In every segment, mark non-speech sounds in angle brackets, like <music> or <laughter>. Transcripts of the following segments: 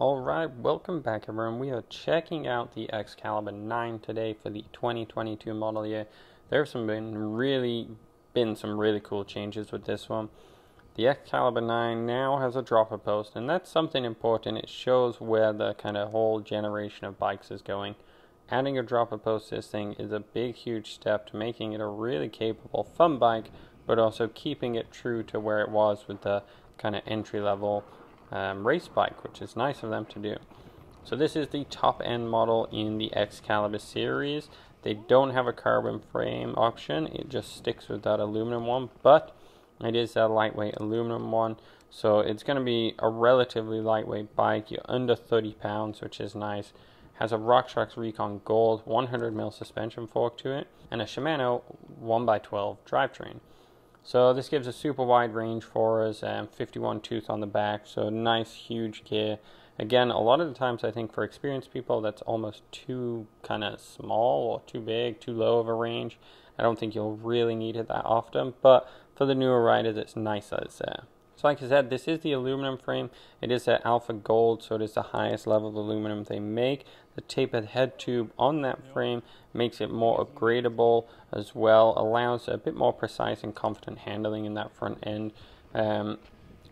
Alright, welcome back everyone. We are checking out the X-Caliber 9 today for the 2022 model year. There's some been really been some really cool changes with this one. The X-Caliber 9 now has a dropper post and that's something important. It shows where the kind of whole generation of bikes is going. Adding a dropper post to this thing is a big huge step to making it a really capable fun bike but also keeping it true to where it was with the kind of entry level um, race bike, which is nice of them to do. So this is the top end model in the X-Caliber series. They don't have a carbon frame option. It just sticks with that aluminum one, but it is a lightweight aluminum one. So it's going to be a relatively lightweight bike. You're under 30 pounds, which is nice. Has a RockShox Recon Gold 100mm suspension fork to it, and a Shimano 1x12 drivetrain. So this gives a super wide range for us, um, 51 tooth on the back, so nice huge gear. Again, a lot of the times I think for experienced people that's almost too kind of small or too big, too low of a range. I don't think you'll really need it that often, but for the newer riders it's nice that it's there. So like I said, this is the aluminum frame. It is an alpha gold, so it is the highest level of aluminum they make. The tapered head tube on that frame makes it more upgradable as well, allows a bit more precise and confident handling in that front end um,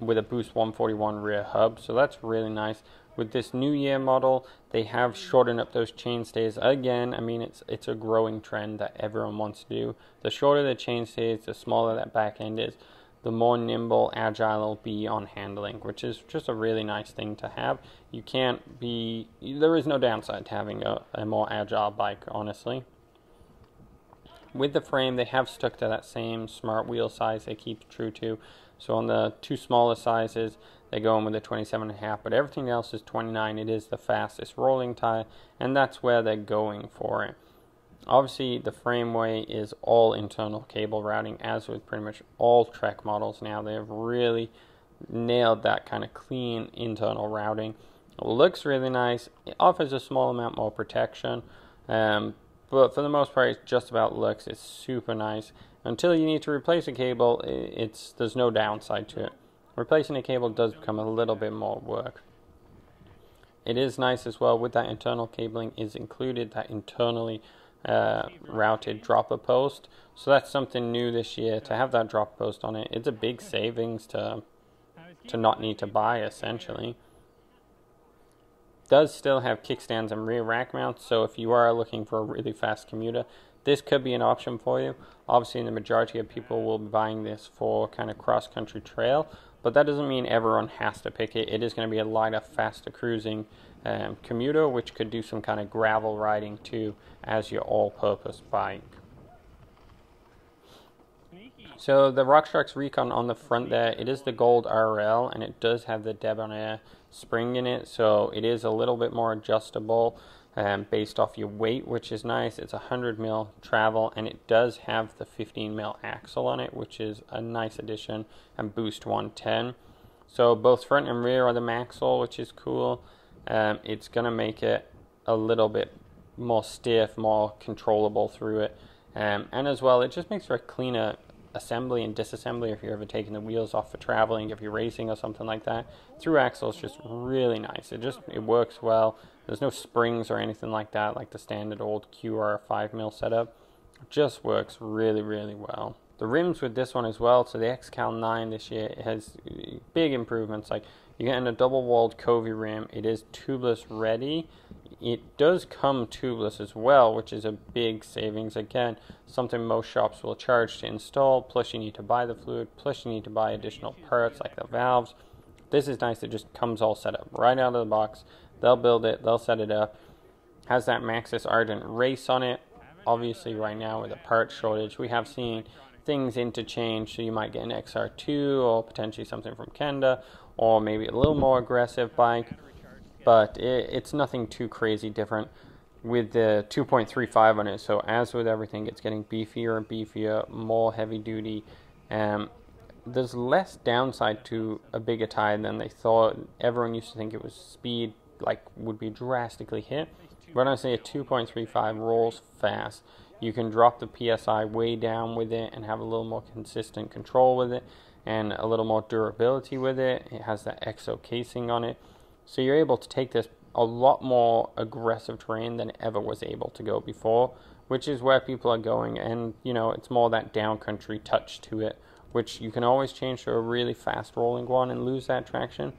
with a Boost 141 rear hub. So that's really nice. With this new year model, they have shortened up those chainstays again. I mean, it's it's a growing trend that everyone wants to do. The shorter the chainstays, the smaller that back end is the more nimble, agile it'll be on handling, which is just a really nice thing to have. You can't be, there is no downside to having a, a more agile bike, honestly. With the frame, they have stuck to that same smart wheel size they keep true to. So on the two smaller sizes, they go in with a 27.5, but everything else is 29. It is the fastest rolling tire, and that's where they're going for it. Obviously, the frameway is all internal cable routing, as with pretty much all Trek models now. They've really nailed that kind of clean internal routing. It looks really nice. It offers a small amount more protection, um, but for the most part, it's just about looks. It's super nice. Until you need to replace a cable, it's there's no downside to it. Replacing a cable does become a little bit more work. It is nice as well with that internal cabling is included that internally uh, routed dropper post. So that's something new this year to have that drop post on it. It's a big savings to to not need to buy essentially. Does still have kickstands and rear rack mounts, so if you are looking for a really fast commuter, this could be an option for you. Obviously, the majority of people will be buying this for kind of cross country trail, but that doesn't mean everyone has to pick it. It is going to be a lighter, faster cruising um, commuter, which could do some kind of gravel riding too as your all-purpose bike. So the RockShox Recon on the front there, it is the gold RL and it does have the Debonair spring in it, so it is a little bit more adjustable um, based off your weight, which is nice. It's a 100 mil travel and it does have the 15 mil axle on it, which is a nice addition and boost 110. So both front and rear are the Maxle, which is cool um, it's going to make it a little bit more stiff, more controllable through it. Um, and as well, it just makes for a cleaner assembly and disassembly if you're ever taking the wheels off for traveling, if you're racing or something like that. Through axle is just really nice. It just it works well. There's no springs or anything like that, like the standard old QR 5 mil setup. It just works really, really well. The rims with this one as well, so the XCal 9 this year has big improvements. Like you're getting a double walled Kovee rim. It is tubeless ready. It does come tubeless as well, which is a big savings. Again, something most shops will charge to install, plus you need to buy the fluid, plus you need to buy additional parts like the valves. This is nice, it just comes all set up right out of the box. They'll build it, they'll set it up. Has that Maxxis Ardent race on it. Obviously, right now with a part shortage, we have seen things interchange. So you might get an XR2 or potentially something from Kenda, or maybe a little more aggressive bike, but it, it's nothing too crazy different with the 2.35 on it. So as with everything, it's getting beefier and beefier, more heavy duty. Um, there's less downside to a bigger tire than they thought. Everyone used to think it was speed like would be drastically hit. But I say a 2.35 rolls fast, you can drop the PSI way down with it and have a little more consistent control with it and a little more durability with it. It has that exo casing on it. So you're able to take this a lot more aggressive terrain than ever was able to go before, which is where people are going. And, you know, it's more that downcountry touch to it, which you can always change to a really fast rolling one and lose that traction.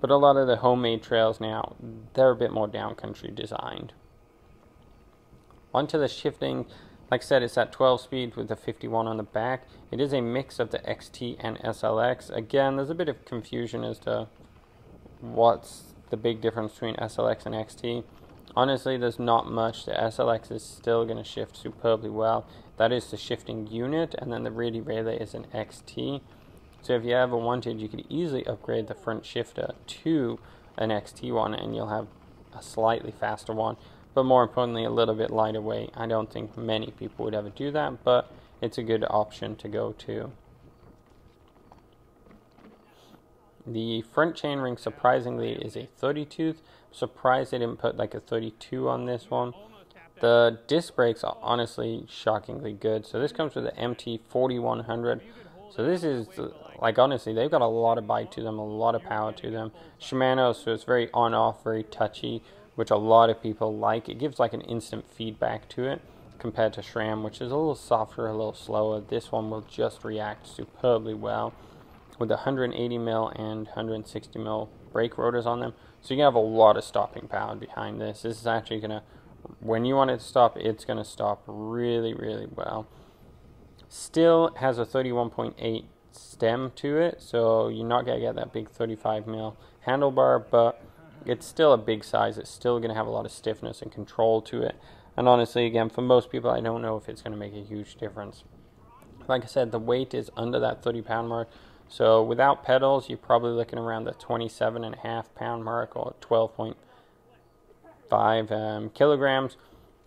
But a lot of the homemade trails now, they're a bit more downcountry designed. Onto the shifting, like I said, it's at 12 speed with the 51 on the back. It is a mix of the XT and SLX. Again, there's a bit of confusion as to what's the big difference between SLX and XT. Honestly, there's not much. The SLX is still going to shift superbly well. That is the shifting unit, and then the rear derailleur is an XT. So if you ever wanted, you could easily upgrade the front shifter to an XT one, and you'll have a slightly faster one but more importantly, a little bit lighter weight. I don't think many people would ever do that, but it's a good option to go to. The front chainring, surprisingly, is a 30 tooth. surprised they didn't put like a 32 on this one. The disc brakes are honestly shockingly good. So this comes with the MT 4100. So this is like honestly, they've got a lot of bite to them, a lot of power to them. Shimano, so it's very on-off, very touchy which a lot of people like. It gives like an instant feedback to it compared to SRAM, which is a little softer, a little slower. This one will just react superbly well with 180 mil and 160 mil brake rotors on them. So you have a lot of stopping power behind this. This is actually going to, when you want it to stop, it's going to stop really, really well. Still has a 31.8 stem to it, so you're not going to get that big 35 mil handlebar, but it's still a big size. It's still going to have a lot of stiffness and control to it. And honestly, again, for most people, I don't know if it's going to make a huge difference. Like I said, the weight is under that 30 pound mark. So without pedals, you're probably looking around the 27 and a half pound mark or 12.5 um, kilograms.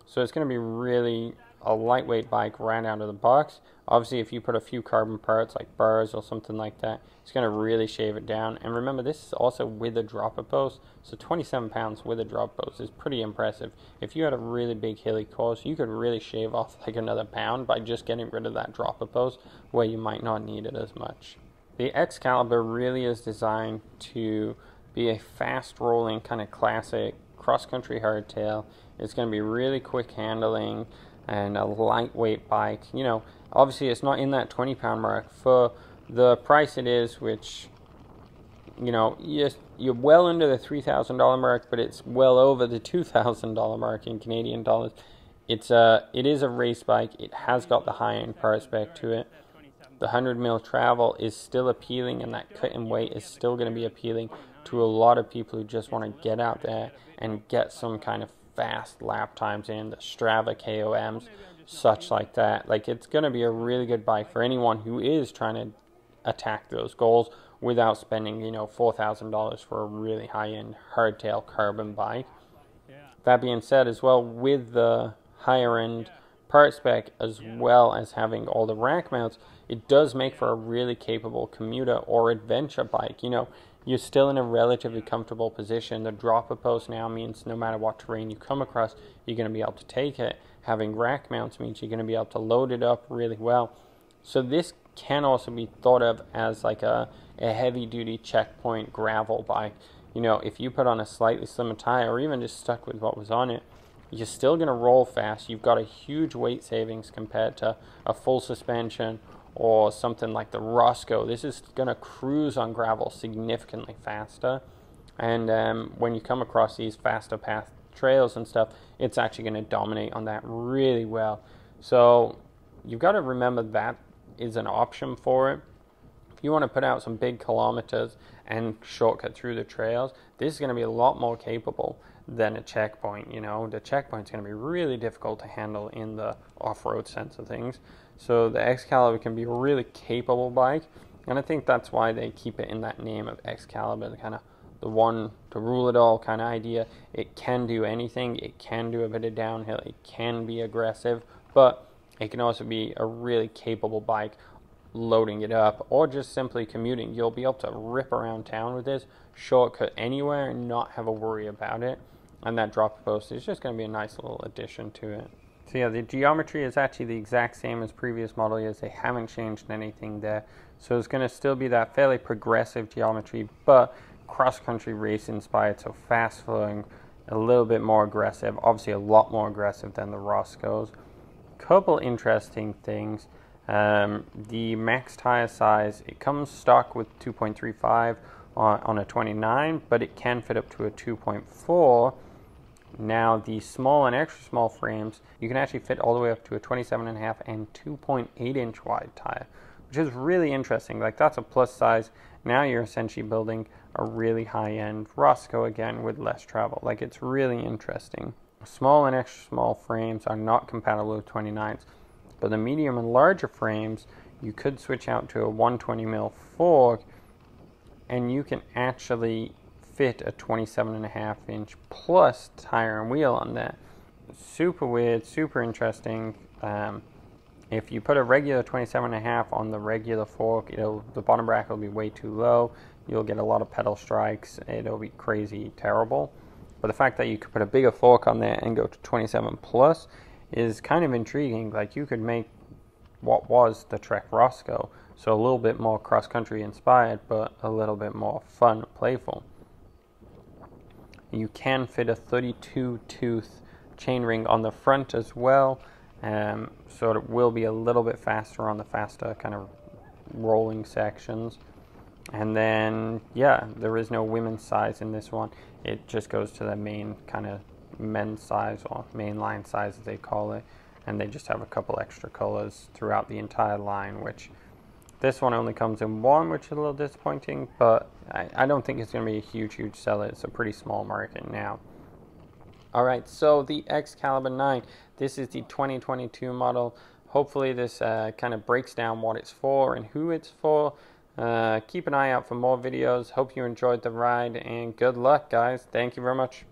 So it's going to be really a lightweight bike right out of the box. Obviously, if you put a few carbon parts like bars or something like that, it's going to really shave it down. And remember, this is also with a dropper post, so 27 pounds with a drop post is pretty impressive. If you had a really big hilly course, you could really shave off <laughs> like another pound by just getting rid of that dropper post where you might not need it as much. The X-Caliber really is designed to be a fast rolling kind of classic cross country hardtail. It's going to be really quick handling and a lightweight bike. You know, obviously it's not in that 20 pound mark for the price it is, which you know, you're, well under the $3,000 mark, but it's well over the $2,000 mark in Canadian dollars. It's a, it is a race bike. It has got the high end power spec to it. The 100 mil travel is still appealing, and that cut in weight is still going to be appealing to a lot of people who just want to get out there and get some kind of fast lap times in, the Strava KOMs, such like that. Like it's going to be a really good bike for anyone who is trying to attack those goals without spending, you know, $4,000 for a really high-end hardtail carbon bike. That being said, as well, with the higher-end part spec, as well as having all the rack mounts, it does make for a really capable commuter or adventure bike. You know, you're still in a relatively comfortable position. The dropper post now means no matter what terrain you come across, you're going to be able to take it. Having rack mounts means you're going to be able to load it up really well. So this can also be thought of as like a, a heavy duty checkpoint gravel bike. You know, if you put on a slightly slimmer tire or even just stuck with what was on it, you're still going to roll fast. You've got a huge weight savings compared to a full suspension or something like the Roscoe, this is going to cruise on gravel significantly faster. And um, when you come across these faster path trails and stuff, it's actually going to dominate on that really well. So you've got to remember that is an option for it. If you want to put out some big kilometers and shortcut through the trails, this is going to be a lot more capable than a checkpoint. You know, the checkpoint is going to be really difficult to handle in the off-road sense of things. So the X-Caliber can be a really capable bike, and I think that's why they keep it in that name of Excalibur, the kind of the one to rule it all kind of idea. It can do anything. It can do a bit of downhill. It can be aggressive, but it can also be a really capable bike loading it up or just simply commuting. You'll be able to rip around town with this, shortcut anywhere, and not have a worry about it. And that drop post is just going to be a nice little addition to it. So yeah, the geometry is actually the exact same as previous model years. They haven't changed anything there. So it's going to still be that fairly progressive geometry, but cross country race inspired, so fast flowing, a little bit more aggressive, obviously a lot more aggressive than the Roscoes. Couple interesting things. Um, the max tire size, it comes stock with 2.35 on, on a 29, but it can fit up to a 2.4. Now the small and extra small frames, you can actually fit all the way up to a 27.5 and 2.8 inch wide tire, which is really interesting. Like that's a plus size. Now you're essentially building a really high end Roscoe again with less travel. Like it's really interesting. Small and extra small frames are not compatible with 29s, but the medium and larger frames, you could switch out to a 120 mil fork and you can actually fit a 27 and a half inch plus tire and wheel on that. Super weird, super interesting. Um, if you put a regular 27 and a half on the regular fork, it'll the bottom bracket will be way too low. You'll get a lot of pedal strikes. It'll be crazy terrible. But the fact that you could put a bigger fork on there and go to 27 plus is kind of intriguing. Like you could make what was the Trek Roscoe, so a little bit more cross country inspired, but a little bit more fun, playful. You can fit a 32 tooth chainring on the front as well. Um, so it will be a little bit faster on the faster kind of rolling sections. And then, yeah, there is no women's size in this one. It just goes to the main kind of men's size or mainline size as they call it. And they just have a couple extra colors throughout the entire line, which this one only comes in one, which is a little disappointing, but I, I don't think it's going to be a huge, huge seller. It's a pretty small market now. Alright, so the X-Caliber 9, this is the 2022 model. Hopefully this uh, kind of breaks down what it's for and who it's for. Uh, keep an eye out for more videos. Hope you enjoyed the ride and good luck, guys. Thank you very much.